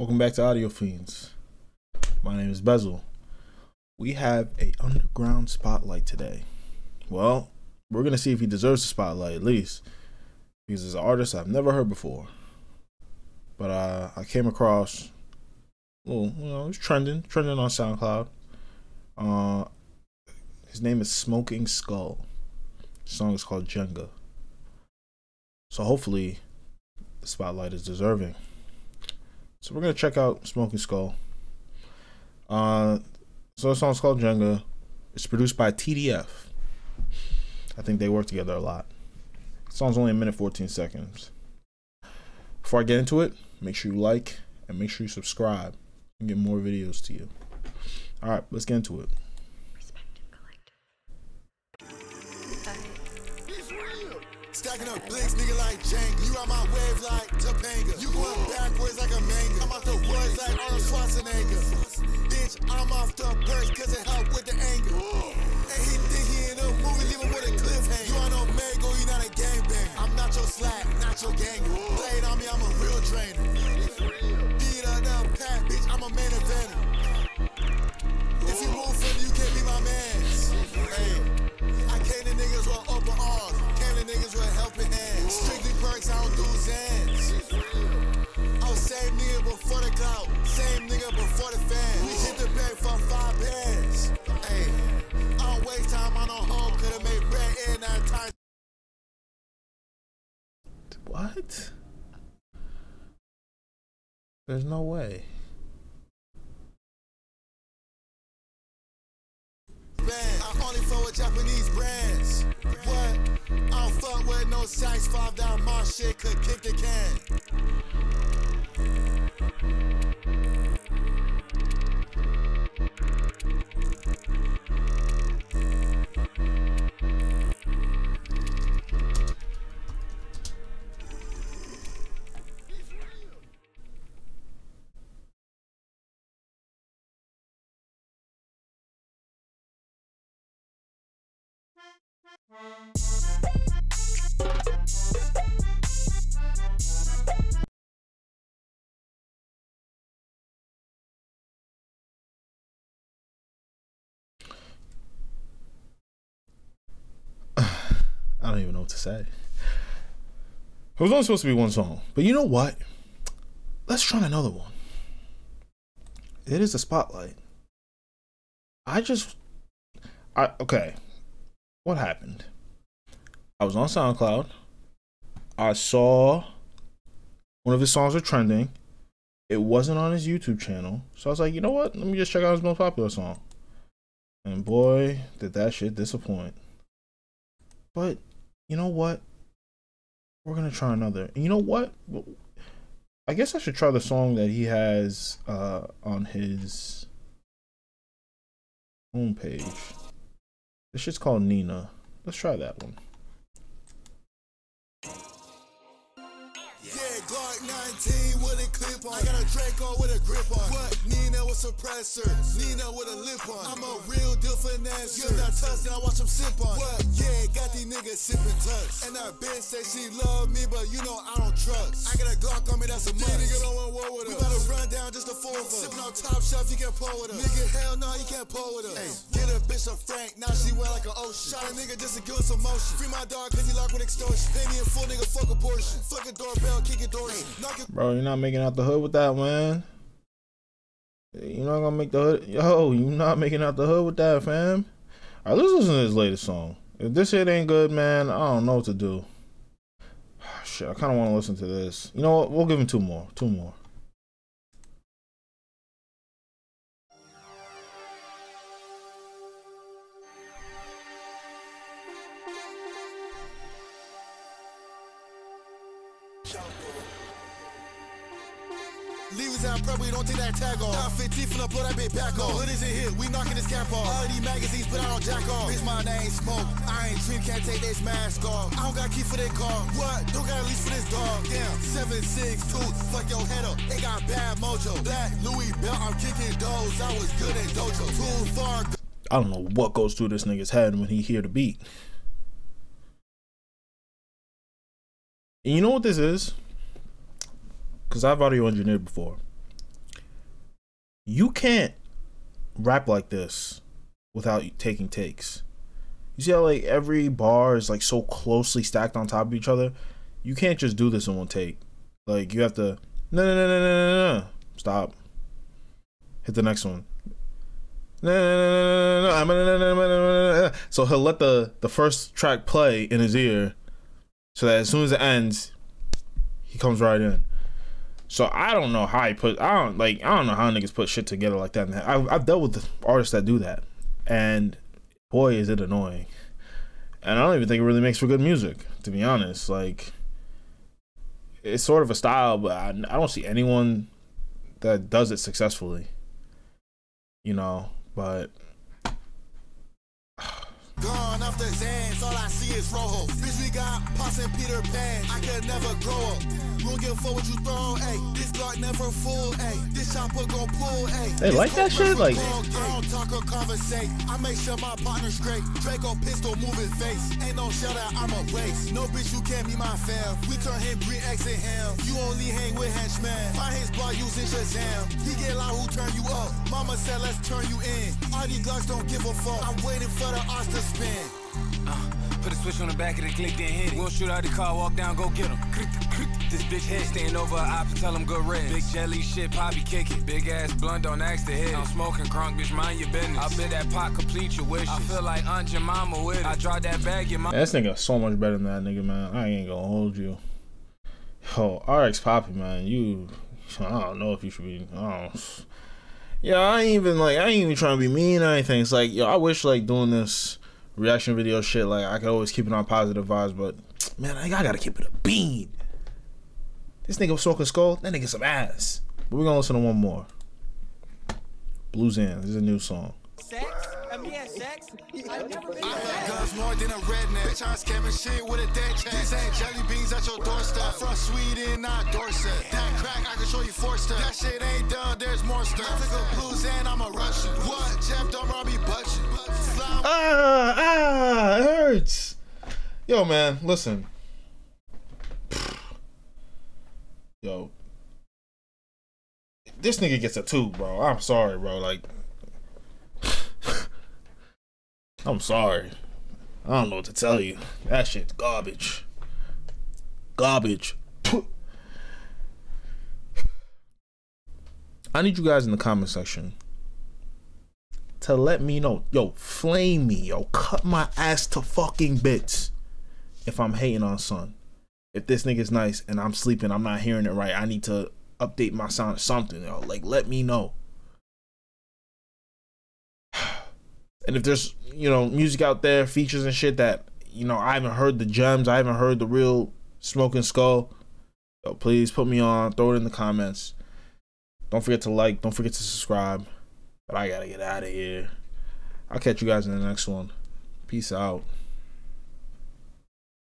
Welcome back to Audio Fiends. My name is Bezel. We have a underground spotlight today. Well, we're gonna see if he deserves the spotlight at least, because he's an artist I've never heard before. But uh, I came across, well, you know, it's trending, trending on SoundCloud. Uh, his name is Smokingskul. The song is called Jenga. So hopefully, the spotlight is deserving. So we're gonna check out Smokingskul. Uh, so the song's called Jenga. It's produced by TDF. I think they work together a lot. The song's only a minute 14 seconds. Before I get into it, make sure you like and make sure you subscribe and get more videos to you. All right, let's get into it. Stacking up blicks, nigga like Jenga. You on my wave like Topanga. You going backwards like a manga. I'm off the woods like Arnold Schwarzenegger. Bitch, I'm off the burst cause it help with the anger. And he think he in a movie, leave him with a cliffhanger. You on no Mago, you not a gangbang. I'm not your slack, not your ganger. Played on me, I'm a real trainer. Beat up that pack, bitch, I'm a main eventer. Fans. We hit the for five bands. Hey, I don't waste time on hoe. Could've made bread in that time. What? There's no way. I only fuck with Japanese brands. What? I don't fuck with no size five down my shit could kick the can. I don't even know what to say. It was only supposed to be one song, but you know what? Let's try another one. It is a spotlight. I just, I okay. What happened? I was on SoundCloud. I saw one of his songs were trending. It wasn't on his YouTube channel, so I was like, you know what? Let me just check out his most popular song. And boy, did that shit disappoint. But you know what? We're gonna try another. And you know what? I guess I should try the song that he has uh, on his homepage. This shit's called Nina. Let's try that one. Yeah, Glock 19 with a clip on. I got a Draco with a grip on. What? Nina with suppressor. Nina with a lip on. I'm a real deal finesse. Give that touch and I watch them sip on. What? Yeah, got these niggas sipping touch. And that bitch say she love me, but you know I don't trust. I got a Glock on me, that's a must. Nigga don't want war with us. We gotta run down just the four of us. Sipping on top shelf, you can't pull with us. Nigga, hell no, you can't pull with us. Hey, get a bitch a Frank, now she wet like an ocean. Shot a nigga just to give us some motion. Free my dog cause he locked with extortion. Pay me a full nigga, fuck abortion. Bro, you're not making out the hood with that, man. You're not gonna make the hood. Yo, you're not making out the hood with that, fam. All right, let's listen to his latest song. If this shit ain't good, man, I don't know what to do. Ah, shit, I kind of want to listen to this. You know what? We'll give him two more. Two more. Leave us out prep, we don't take that tag off. Top 15 finna blow that bit back off. Hood is a hit, we knocking this cap off. All of these magazines put out on jack off. Bitch, my name smoke. I ain't dream, can't take this mask off. I don't got key for that car. What? Don't got a lease for this dog. Damn, 762, fuck your head up. They got bad mojo. Black Louis belt, I'm kicking doors. I was good at dojo. Too far. I don't know what goes through this nigga's head when he hear the beat. And you know what this is? Because I've audio engineered before. You can't rap like this without taking takes. You see how like every bar is like so closely stacked on top of each other? You can't just do this in one take. Like you have to no no no no no no no stop. Hit the next one. No, no, no, no, no, no. So he'll let the the first track play in his ear, so that as soon as it ends, he comes right in. So I don't know how he put. I don't like. I don't know how niggas put shit together like that. I've, I've dealt with the artists that do that, and boy, is it annoying. And I don't even think it really makes for good music, to be honest. Like, it's sort of a style, but I, I don't see anyone that does it successfully. You know, but Gone off the Zans, all I see is rojo. Bitch, we got Pops and Peter Pan. I could never grow up. Won't give fuck what you throw, ayy. This Glock never full, ayy. This chopper gon' pull, ayy. They like that shit? Like, I don't talk or conversate. I make sure my partner's great. Draco pistol moving face. Ain't no shell that I'm a race. No bitch, you can't be my fam. We turn him green X and him. You only hang with henchmen. Find his block using Shazam. He get loud who turn you up. Mama said let's turn you in. All these Glocks don't give a fuck. I'm waiting for the odds to spin. Uh, put a switch on the back of the click, then hit it. We'll shoot out the car, walk down, go get him. This bitch head stand over a op tell him good red. Big jelly shit, poppy kick it. Big ass blunt, don't ask to hit it. I'm smoking crunk, bitch, mind your business. I bet that pot complete your wishes. I feel like Aunt Jemima with it. I draw that bag, your mom. this nigga so much better than that nigga, man. I ain't gonna hold you. Yo, RX Poppy, man, you. I don't know if you should be. I don't. Yeah, I ain't even like. I ain't even trying to be mean or anything. It's like, yo, I wish like doing this reaction video shit. Like, I could always keep it on positive vibes, but man, I, gotta keep it a bean. This nigga smokingskul. That nigga some ass. But we're gonna listen to one more. Blues in. This is a new song. Sex? I mean, yeah, sex? I've never been I love guns more than a redneck. Bitch, I'm scamming shit with a dead check. These ain't jelly beans at your doorstep. I'm from Sweden, not Dorset. That crack, I can show you four steps. That shit ain't done, there's more stuff. I took a blues and I'm a Russian. What? Jeff don't rob me butching. Slime Ah, ah, it hurts. Yo, man, listen. Yo, this nigga gets a two, bro. I'm sorry, bro. Like, I'm sorry. I don't know what to tell you. That shit's garbage. Garbage. I need you guys in the comment section to let me know. Yo, flame me. Yo, cut my ass to fucking bits if I'm hating on son. If this nigga's nice and I'm sleeping, I'm not hearing it right. I need to update my sound something. Yo, like let me know. And if there's you know music out there, features and shit that you know I haven't heard the gems, I haven't heard the real Smokingskul. Yo, please put me on. Throw it in the comments. Don't forget to like. Don't forget to subscribe. But I gotta get out of here. I'll catch you guys in the next one. Peace out.